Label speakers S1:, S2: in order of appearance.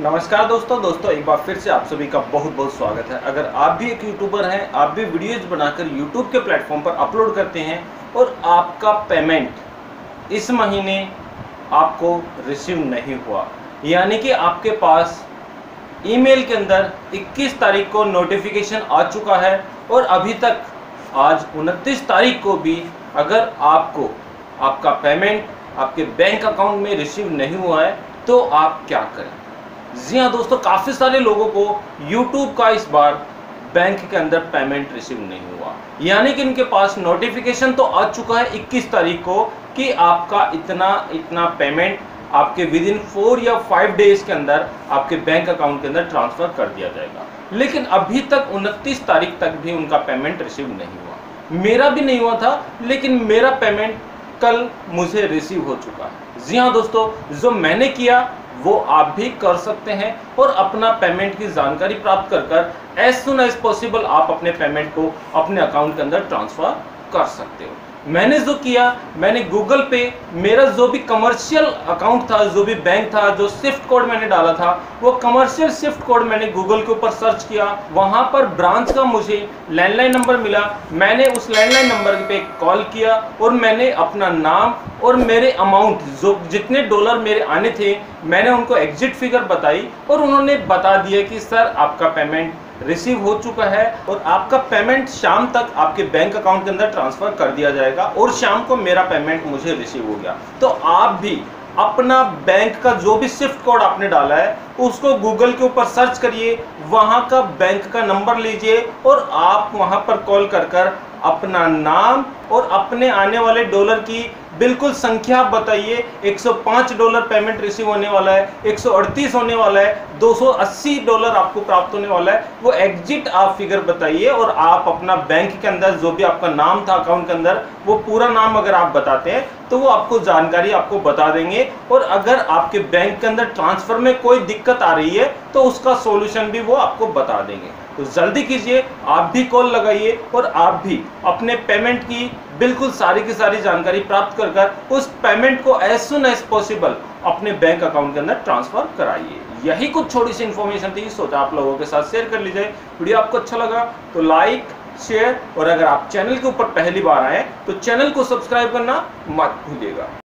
S1: नमस्कार दोस्तों दोस्तों, एक बार फिर से आप सभी का बहुत बहुत स्वागत है। अगर आप भी एक यूट्यूबर हैं, आप भी वीडियोज़ बनाकर यूट्यूब के प्लेटफॉर्म पर अपलोड करते हैं और आपका पेमेंट इस महीने आपको रिसीव नहीं हुआ, यानी कि आपके पास ईमेल के अंदर 21 तारीख को नोटिफिकेशन आ चुका है और अभी तक आज 29 तारीख को भी अगर आपको आपका पेमेंट आपके बैंक अकाउंट में रिसीव नहीं हुआ है तो आप क्या करें? जी हाँ दोस्तों, काफ़ी सारे लोगों को YouTube का इस बार बैंक के अंदर पेमेंट रिसीव नहीं हुआ। यानी कि इनके पास नोटिफिकेशन तो आ चुका है 21 तारीख को कि आपका इतना इतना पेमेंट आपके विद इन फोर या फाइव डेज़ के अंदर आपके बैंक अकाउंट के अंदर ट्रांसफ़र कर दिया जाएगा। लेकिन अभी तक उनतीस तारीख तक भी उनका पेमेंट रिसीव नहीं हुआ। मेरा भी नहीं हुआ था, लेकिन मेरा पेमेंट कल मुझे रिसीव हो चुका। है जी हाँ दोस्तों, जो मैंने किया वो आप भी कर सकते हैं और अपना पेमेंट की जानकारी प्राप्त कर कर एज सुन एज पॉसिबल आप अपने पेमेंट को अपने अकाउंट के अंदर ट्रांसफ़र कर सकते हो। मैंने जो किया, मैंने गूगल पे, मेरा जो भी कमर्शियल अकाउंट था, जो भी बैंक था, जो स्विफ्ट कोड मैंने डाला था, वो कमर्शियल स्विफ्ट कोड मैंने गूगल के ऊपर सर्च किया। वहाँ पर ब्रांच का मुझे लैंडलाइन नंबर मिला। मैंने उस लैंडलाइन नंबर पे कॉल किया और मैंने अपना नाम और मेरे अमाउंट जो जितने डॉलर मेरे आने थे, मैंने उनको एग्जिट फिगर बताई और उन्होंने बता दिया कि, सर, आपका पेमेंट रिसीव हो चुका है और आपका पेमेंट शाम तक आपके बैंक अकाउंट के अंदर ट्रांसफ़र कर दिया जाएगा और शाम को मेरा पेमेंट मुझे रिसीव हो गया। तो आप भी अपना बैंक का जो भी स्विफ्ट कोड आपने डाला है, उसको गूगल के ऊपर सर्च करिए, वहाँ का बैंक का नंबर लीजिए और आप वहाँ पर कॉल कर कर अपना नाम और अपने आने वाले डॉलर की बिल्कुल संख्या आप बताइए 105 डॉलर पेमेंट रिसीव होने वाला है 138 होने वाला है 280 डॉलर आपको प्राप्त होने वाला है। वो एग्जिट आप फिगर बताइए और आप अपना बैंक के अंदर, जो भी आपका नाम था अकाउंट के अंदर, वो पूरा नाम अगर आप बताते हैं तो वो आपको जानकारी आपको बता देंगे। और अगर आपके बैंक के अंदर ट्रांसफ़र में कोई दिक्कत आ रही है तो उसका सोल्यूशन भी वो आपको बता देंगे। तो जल्दी कीजिए, आप भी कॉल लगाइए और आप भी अपने पेमेंट की बिल्कुल सारी की सारी जानकारी प्राप्त कर कर उस पेमेंट को एज सुन एज पॉसिबल अपने बैंक अकाउंट के अंदर ट्रांसफ़र कराइए। यही कुछ छोटी सी इन्फॉर्मेशन थी, सोचा आप लोगों के साथ शेयर कर लीजिए। वीडियो आपको अच्छा लगा तो लाइक शेयर और अगर आप चैनल के ऊपर पहली बार आए तो चैनल को सब्सक्राइब करना मत भूलिएगा।